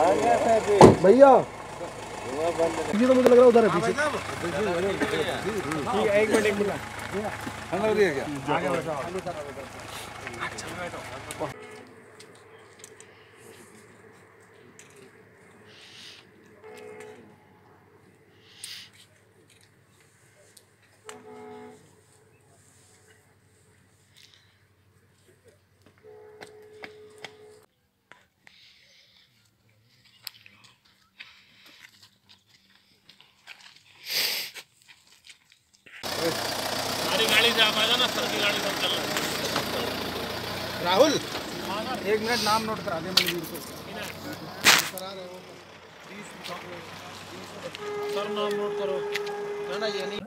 भैया ये तो मुझे लग रहा उधर है पीछे। एक मिनट एक मिनट। हम लोग क्या? हमारी गाड़ी से आप आ जाना सर की गाड़ी से हम चल रहे हैं। राहुल। एक मिनट नाम नोट करा दे मुझे को। सर नाम नोट करो ना ये नहीं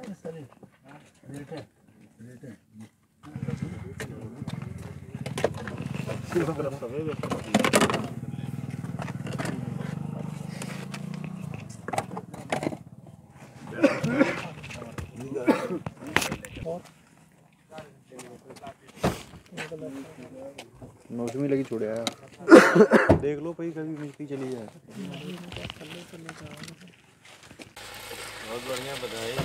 मौसमी लगी छोड़े आया देख लो भाई कभी मिलती चली जाए। बहुत बढ़िया बधाई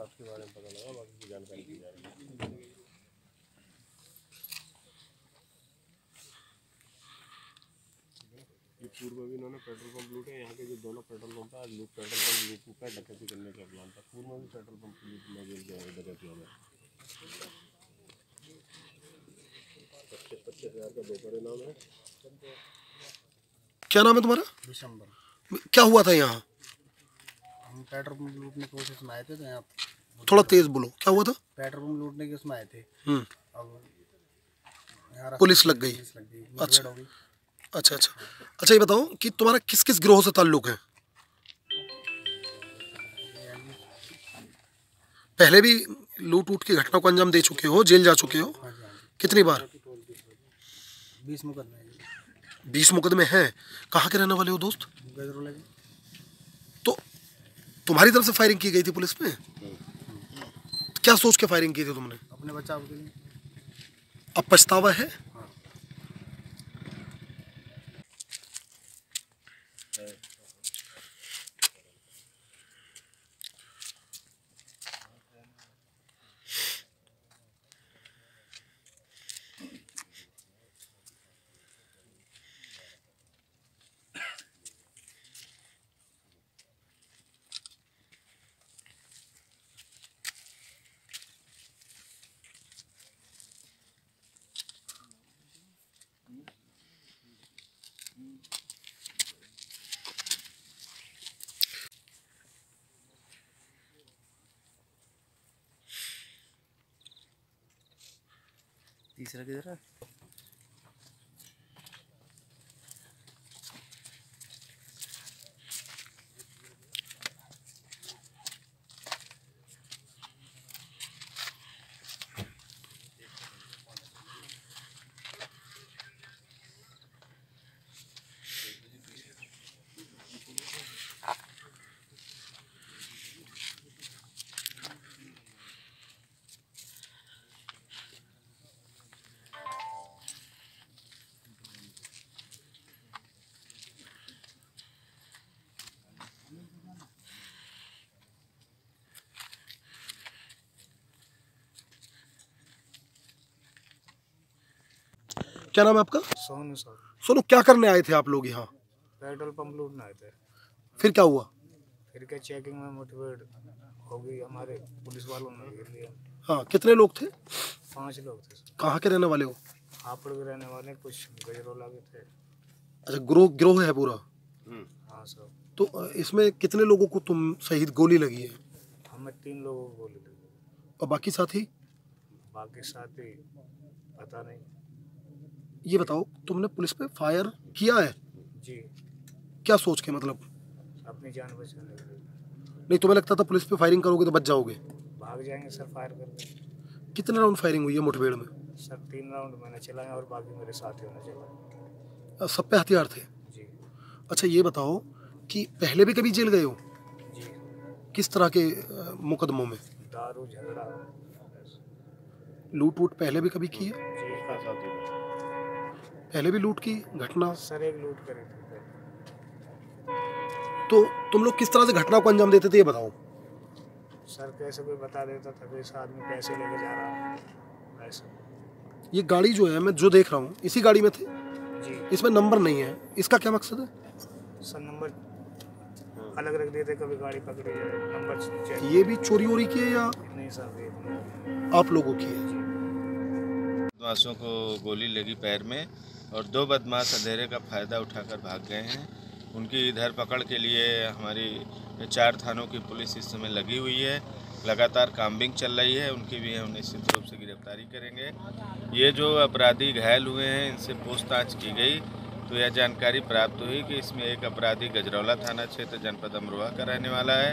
ये पूर्व में भी इन्होंने पेट्रोल पंप लूटे यहाँ के जो दोनों पेट्रोल पंप है आज लूट पेट्रोल पंप लूट का डकैती करने का प्लान था। पूर्व भी पेट्रोल पंप लूट में डकैती हो गए पच्चीस पच्चीस हज़ार का दो परिणाम है। क्या नाम है तुम्हारा? दिसंबर। क्या हुआ था यहाँ? हम पेट्रोल पंप लूटने की कोशिश में आए थे तो यहाँ थोड़ा तेज बोलो। क्या हुआ था? पेट्रोल पंप लूटने की उसमें आए थे। हम्म। अब यहाँ पुलिस लग गई। पुलिस लग गई। अच्छा। हो गई। अच्छा अच्छा। अच्छा ये बताओ कि तुम्हारा किस किस गिरोह से ताल्लुक है? पहले भी लूट उट की घटना को अंजाम दे चुके हो जेल जा चुके हो? हाँ हाँ कितनी बार? बीस मुकदमे बीस मुकदमे हैं। कहाँ के रहने वाले हो दोस्त? तुम्हारी तरफ़ से फायरिंग की गई थी पुलिस पे क्या सोच के फायरिंग की थी तुमने? अपने बचाव के लिए। अब पछतावा है? तीसरा किधर है क्या नाम है आपका? सोनू सर। सुनो क्या करने आए थे आप लोग यहाँ? पेट्रोल पंप लूटने आए थे। फिर क्या हुआ? फिर क्या चेकिंग में मुठभेड़ हो गई हमारे पुलिस वालों ने घेर लिया। हाँ कितने लोग थे? पाँच लोग थे कहाँ के रहने वाले हो? हापड़ के रहने वाले कुछ गजरों लगे थे। अच्छा गिरोह गिरोह है पूरा? हाँ सर। तो इसमें कितने लोगों को तुम शहीद गोली लगी है? हमें तीन लोगों को गोली लगी। और बाकी साथी? बाकी साथी पता नहीं। ये बताओ तुमने पुलिस पे फायर किया है? जी। क्या सोच के मतलब? अपनी जान बचाने के लिए। नहीं तुम्हें लगता था पुलिस पे फायरिंग करोगे तो बच जाओगे? भाग जाएँगे सर फायर करके कितने राउंड फायरिंग हुई है मुठभेड़ में? सर तीन राउंड मैंने चलाए और बाकी मेरे साथियों ने चलाए। सब पे हथियार थे? जी। अच्छा ये बताओ कि पहले भी कभी जेल गए हो? जी। किस तरह के मुकदमों में? दारू झगड़ा। लूट वूट पहले भी कभी की है? जी। साथी पहले भी लूट की घटना? सर एक लूट करी थी। तो तुम लोग किस तरह से घटना को अंजाम देते थे ये बताओ। सर कैसे कोई बता देता था कि इस आदमी पैसे लेके जा रहा है? ऐसे ये गाड़ी जो है मैं जो देख रहा हूँ इसी गाड़ी में थे? जी। इसमें नंबर नहीं है। इसका क्या मकसद है? सर नंबर अलग रख देते कभी गाड़ी पकड़ी जाए नंबर ये भी चोरी वोरी की है या नहीं सर आप लोगों की है? को गोली लगी पैर में। और दो बदमाश अंधेरे का फ़ायदा उठाकर भाग गए हैं। उनकी इधर पकड़ के लिए हमारी चार थानों की पुलिस इस समय लगी हुई है। लगातार काम्बिंग चल रही है। उनकी भी हम निश्चित रूप से गिरफ्तारी करेंगे। ये जो अपराधी घायल हुए हैं, इनसे पूछताछ की गई तो यह जानकारी प्राप्त हुई कि इसमें एक अपराधी गजरौला थाना क्षेत्र जनपद अमरोहा का रहने वाला है,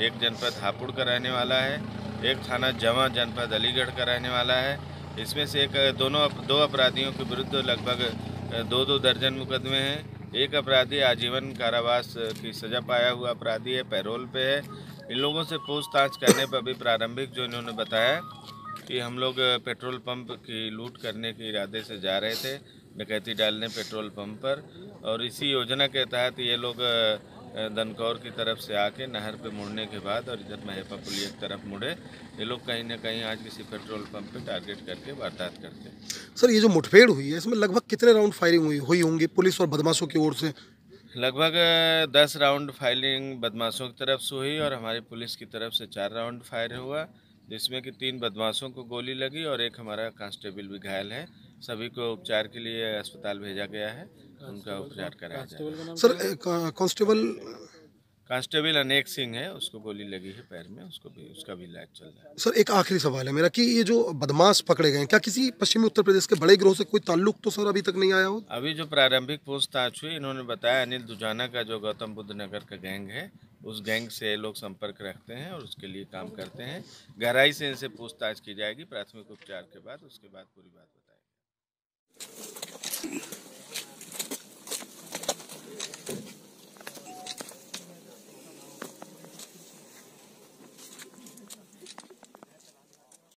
एक जनपद हापुड़ का रहने वाला है, एक थाना जमा जनपद अलीगढ़ का रहने वाला है इसमें से एक, दोनों दो अपराधियों के विरुद्ध लगभग दो दो दर्जन मुकदमे हैं। एक अपराधी आजीवन कारावास की सजा पाया हुआ अपराधी है, पैरोल पे है। इन लोगों से पूछताछ करने पर भी प्रारंभिक जो इन्होंने बताया कि हम लोग पेट्रोल पंप की लूट करने के इरादे से जा रहे थे, डकैती डालने पेट्रोल पंप पर। और इसी योजना के तहत ये लोग दनकौर की तरफ़ से आके नहर पे मुड़ने के बाद और इधर महेपा पुलिया की तरफ़ मुड़े। ये लोग कहीं ना कहीं आज किसी पेट्रोल पंप पे टारगेट करके वारदात करते हैं। सर ये जो मुठभेड़ हुई है इसमें लगभग कितने राउंड फायरिंग हुई हुई होंगी पुलिस और बदमाशों की ओर से? लगभग दस राउंड फायरिंग बदमाशों की तरफ़ से हुई और हमारी पुलिस की तरफ़ से चार राउंड फायर हुआ जिसमें कि तीन बदमाशों को गोली लगी और एक हमारा कांस्टेबल भी घायल है। सभी को उपचार के लिए अस्पताल भेजा गया है। उनका उपचार कराया जाए। सर कांस्टेबल कांस्टेबल अनेक सिंह है उसको गोली लगी है पैर में उसको भी उसका भी इलाज चल रहा है। सर एक आखिरी सवाल है मेरा कि ये जो बदमाश पकड़े गए क्या किसी पश्चिमी उत्तर प्रदेश के बड़े गिरोह से कोई ताल्लुक तो सर अभी तक नहीं आया हो? अभी जो प्रारंभिक पूछताछ हुई इन्होंने बताया अनिल दुजाना का जो गौतम बुद्ध नगर का गैंग है उस गैंग से लोग संपर्क रखते हैं और उसके लिए काम करते हैं। गहराई से इनसे पूछताछ की जाएगी प्राथमिक उपचार के बाद उसके बाद पूरी बात बताएँगे।